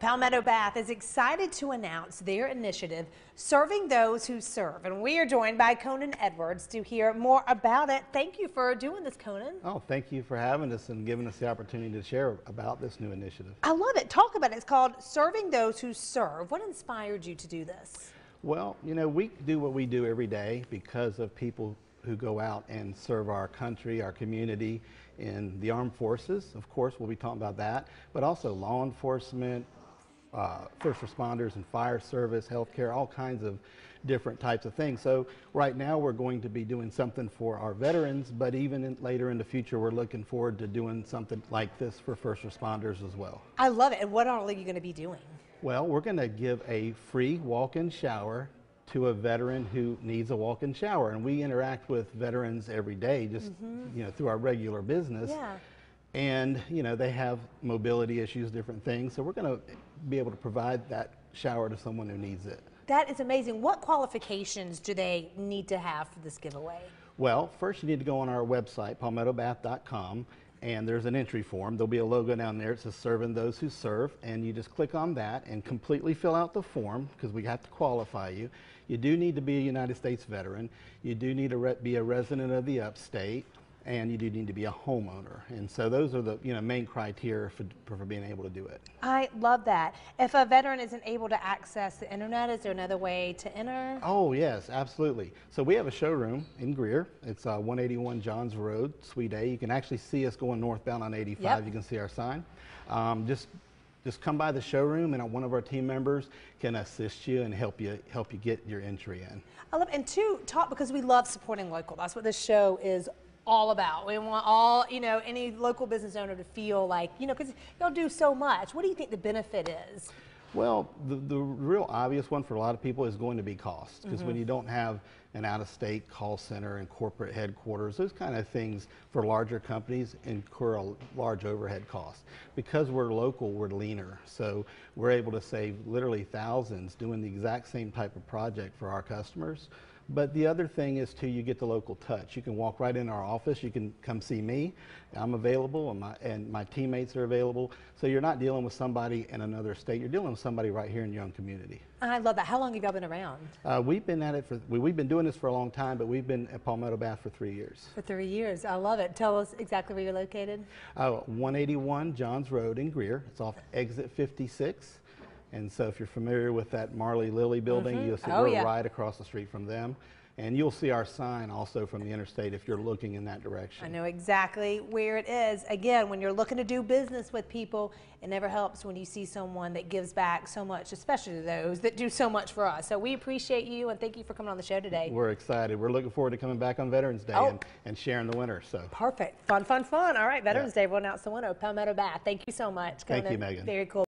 Palmetto Bath is excited to announce their initiative, Serving Those Who Serve. And we are joined by Conan Edwards to hear more about it. Thank you for doing this, Conan. Oh, thank you for having us and giving us the opportunity to share about this new initiative. I love it. Talk about it. It's called Serving Those Who Serve. What inspired you to do this? Well, you know, we do what we do every day because of people who go out and serve our country, our community, in the armed forces. Of course, we'll be talking about that, but also law enforcement, uh, first responders and fire service, healthcare, all kinds of different types of things. So right now we're going to be doing something for our veterans, but even in, later in the future we're looking forward to doing something like this for first responders as well. I love it. And what all are you going to be doing? Well, we're going to give a free walk-in shower to a veteran who needs a walk-in shower, and we interact with veterans every day, just mm-hmm. you know through our regular business. Yeah. And you know they have mobility issues, different things. So we're going to be able to provide that shower to someone who needs it. That is amazing. What qualifications do they need to have for this giveaway? Well, first you need to go on our website, palmettobath.com, and there's an entry form. There'll be a logo down there. It says Serving Those Who Serve, and you just click on that and completely fill out the form because we have to qualify you. You do need to be a United States veteran. You do need to be a resident of the upstate and you do need to be a homeowner. And so those are the you know main criteria for, for being able to do it. I love that. If a veteran isn't able to access the internet, is there another way to enter? Oh yes, absolutely. So we have a showroom in Greer. It's uh, 181 Johns Road, Suite A. You can actually see us going northbound on 85. Yep. You can see our sign. Um, just just come by the showroom and one of our team members can assist you and help you help you get your entry in. I love and two talk because we love supporting local. That's what this show is all about. We want all, you know, any local business owner to feel like, you know, because y'all do so much. What do you think the benefit is? Well, the, the real obvious one for a lot of people is going to be cost. Because mm -hmm. when mm-hmm. you don't have an out-of-state call center and corporate headquarters, those kind of things for larger companies incur a large overhead cost. Because we're local, we're leaner. So we're able to save literally thousands doing the exact same type of project for our customers. But the other thing is too, you get the local touch. You can walk right in our office. You can come see me. I'm available, and my and my teammates are available. So you're not dealing with somebody in another state. You're dealing with somebody right here in your own community. I love that. How long have y'all been around? Uh, we've been at it for we, we've been doing this for a long time, but we've been at Palmetto Bath for three years. For three years, I love it. Tell us exactly where you're located. Uh, 181 Johns Road in Greer. It's off exit 56. And so if you're familiar with that Marley Lilly building, mm -hmm. you'll see oh, we're yeah. right across the street from them. And you'll see our sign also from the interstate if you're looking in that direction. I know exactly where it is. Again, when you're looking to do business with people, it never helps when you see someone that gives back so much, especially those that do so much for us. So we appreciate you and thank you for coming on the show today. We're excited. We're looking forward to coming back on Veterans Day oh. and, and sharing the winner. So Perfect. Fun, fun, fun. All right, Veterans yeah. Day, we'll announce the winner, Palmetto Bath. Thank you so much. Thank you, Megan. Very cool.